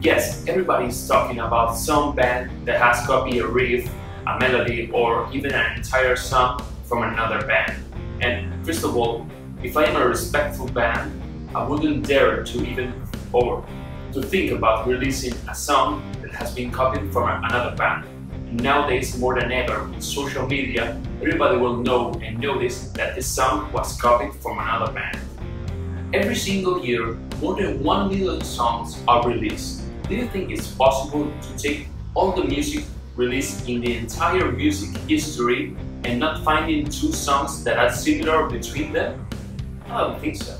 Yes, everybody is talking about some band that has copied a riff, a melody, or even an entire song from another band. And first of all, if I am a respectful band, I wouldn't dare to even or to think about releasing a song that has been copied from another band. Nowadays, more than ever, with social media, everybody will know and notice that this song was copied from another band. Every single year, more than 1 million songs are released. Do you think it's possible to take all the music released in the entire music history and not finding two songs that are similar between them? I don't think so.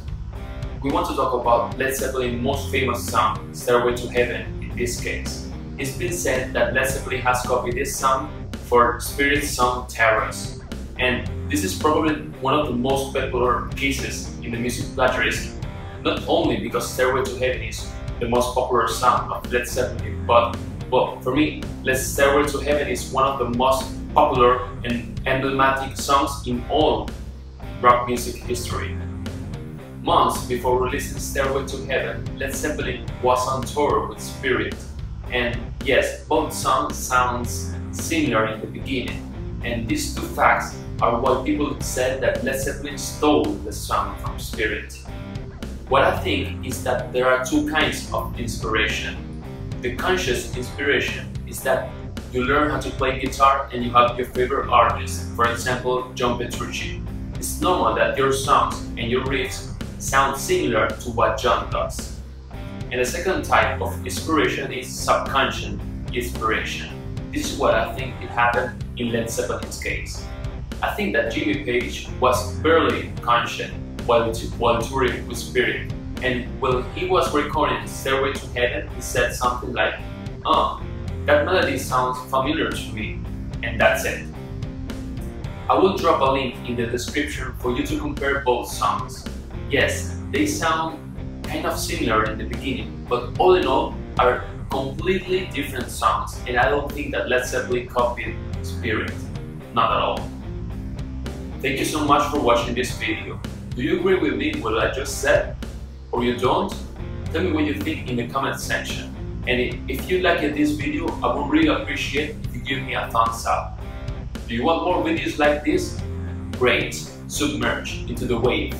We want to talk about Led Zeppelin's most famous song, Stairway to Heaven in this case. It's been said that Led Zeppelin has copied this song for Spirit's song Taurus. And this is probably one of the most popular cases in the music plagiarism, not only because Stairway to Heaven is the most popular song of Led Zeppelin, but well, for me, Led Stairway to Heaven is one of the most popular and emblematic songs in all rock music history. Months before releasing Stairway to Heaven, Led Zeppelin was on tour with Spirit and yes, both songs sounds similar in the beginning. And these two facts are what people said that Led Zeppelin stole the song from Spirit. What I think is that there are two kinds of inspiration. The conscious inspiration is that you learn how to play guitar and you have your favorite artist, for example, John Petrucci. It's normal that your songs and your riffs sound similar to what John does. And the second type of inspiration is subconscious inspiration. This is what I think it happened in Led Zeppelin's case. I think that Jimmy Page was barely conscious while, while touring with Spirit. And when he was recording Stairway to Heaven, he said something like, Oh, that melody sounds familiar to me. And that's it. I will drop a link in the description for you to compare both songs. Yes, they sound kind of similar in the beginning, but all in all are completely different songs and I don't think that Led Zeppelin copied Spirit, not at all. Thank you so much for watching this video. Do you agree with me what I just said? Or you don't? Tell me what you think in the comment section. And if you liked this video, I would really appreciate if you give me a thumbs up. Do you want more videos like this? Great! Submerge into the wave.